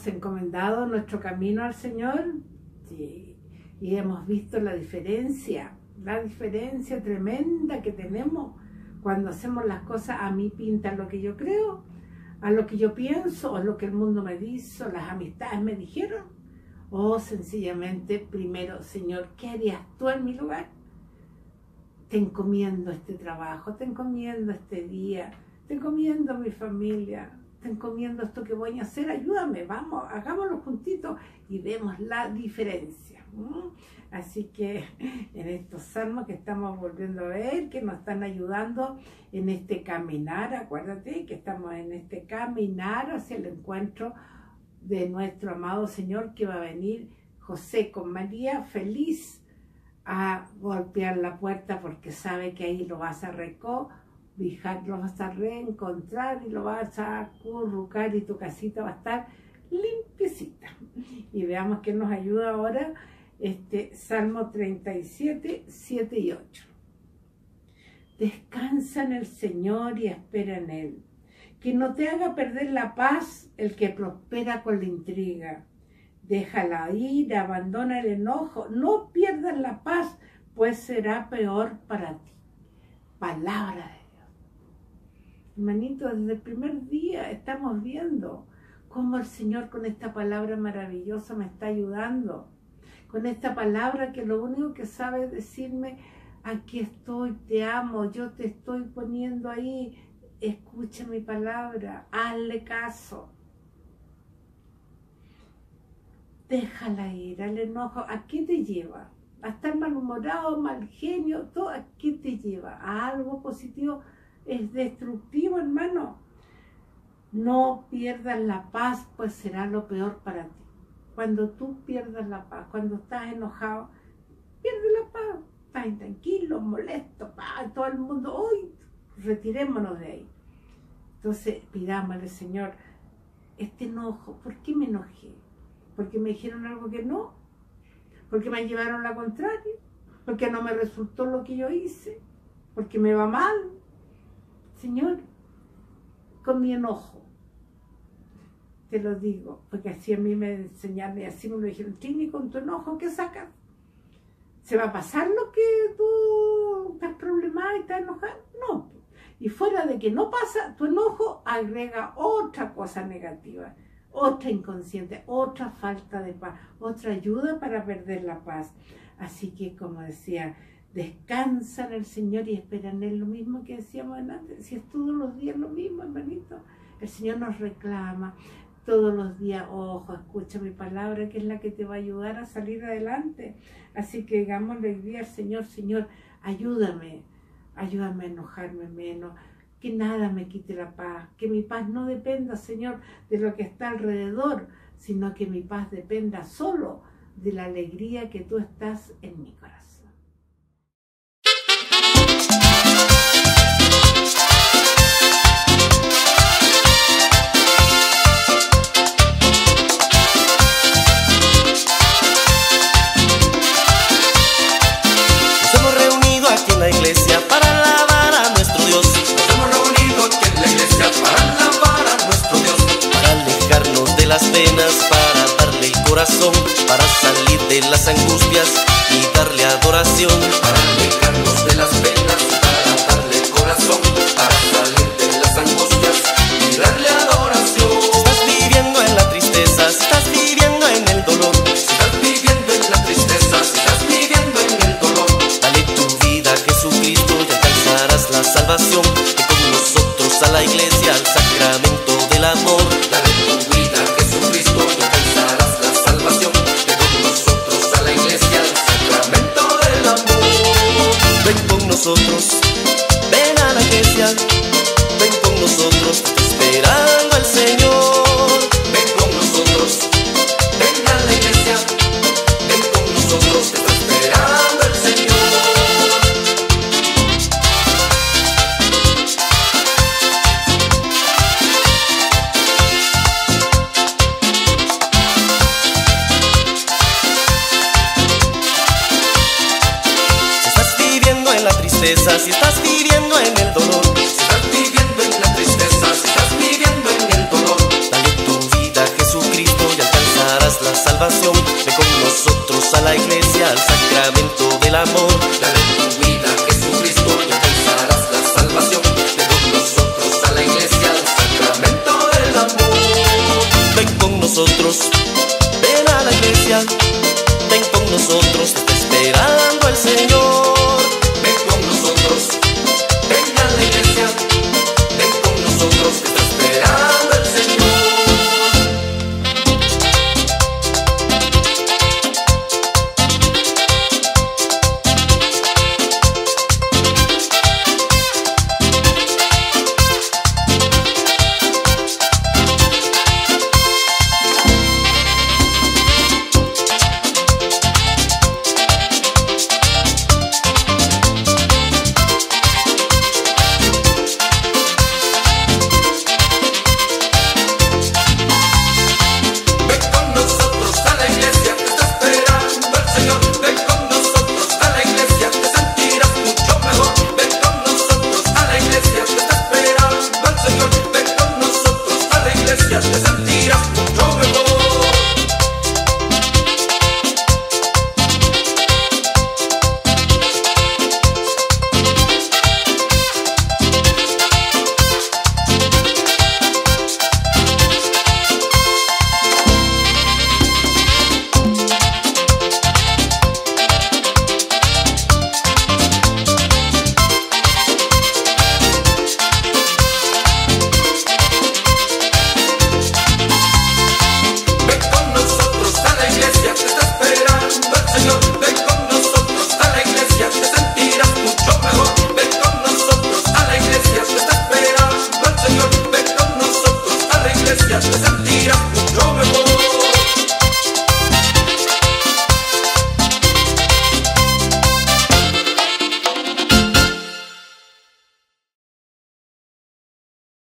hemos encomendado nuestro camino al Señor sí, y hemos visto la diferencia, la diferencia tremenda que tenemos cuando hacemos las cosas a mí pinta lo que yo creo, a lo que yo pienso, a lo que el mundo me dice, o las amistades me dijeron, o sencillamente, primero, Señor, ¿qué harías tú en mi lugar? Te encomiendo este trabajo, te encomiendo este día, te encomiendo mi familia, te encomiendo esto que voy a hacer, ayúdame, vamos, hagámoslo juntitos y vemos la diferencia. Así que en estos salmos que estamos volviendo a ver, que nos están ayudando en este caminar, acuérdate que estamos en este caminar hacia el encuentro de nuestro amado Señor que va a venir José con María feliz a golpear la puerta porque sabe que ahí lo vas a recoger lo vas a reencontrar y lo vas a currucar y tu casita va a estar limpiecita. Y veamos que nos ayuda ahora este Salmo 37, 7 y 8. Descansa en el Señor y espera en Él. Que no te haga perder la paz el que prospera con la intriga. Déjala ir, abandona el enojo, no pierdas la paz, pues será peor para ti. Palabra de Hermanito, desde el primer día estamos viendo cómo el Señor con esta palabra maravillosa me está ayudando. Con esta palabra que lo único que sabe es decirme, aquí estoy, te amo, yo te estoy poniendo ahí, escucha mi palabra, hazle caso. Déjala ir al enojo. ¿A qué te lleva? ¿A estar malhumorado, mal genio? ¿Todo a qué te lleva? ¿A algo positivo? Es destructivo, hermano. No pierdas la paz, pues será lo peor para ti. Cuando tú pierdas la paz, cuando estás enojado, pierde la paz. Estás intranquilo, molesto, todo el mundo, hoy retirémonos de ahí. Entonces, pidámosle, Señor, este enojo, ¿por qué me enojé? ¿Porque me dijeron algo que no? ¿Porque me llevaron la contraria? ¿Porque no me resultó lo que yo hice? ¿Porque me va mal? Señor, con mi enojo, te lo digo, porque así a mí me enseñaron y así me lo dijeron, Trini, con tu enojo, ¿qué sacas? ¿Se va a pasar lo que tú estás problemada y estás enojada? No. Y fuera de que no pasa, tu enojo agrega otra cosa negativa, otra inconsciente, otra falta de paz, otra ayuda para perder la paz. Así que, como decía, Descansa en el Señor y espera en Él lo mismo que decíamos antes. Si es todos los días lo mismo, hermanito. El Señor nos reclama todos los días, ojo, escucha mi palabra, que es la que te va a ayudar a salir adelante. Así que digámosle hoy día al Señor, Señor, ayúdame, ayúdame a enojarme menos, que nada me quite la paz, que mi paz no dependa, Señor, de lo que está alrededor, sino que mi paz dependa solo de la alegría que tú estás en mi corazón. Para salir de las angustias y darle adoración. Para alejarnos de las penas, si estás viviendo en el dolor, Si estás viviendo en la tristeza, si estás viviendo en el dolor, dale tu vida a Jesucristo y salvación. Ven con nosotros a la iglesia, al sacramento del amor. Dale tu vida a Jesucristo y alcanzarás la salvación. Ven con nosotros a la iglesia, al sacramento del amor. Ven con nosotros, ven a la iglesia, ven con nosotros, esperando el Señor. Iglesia, te sentirás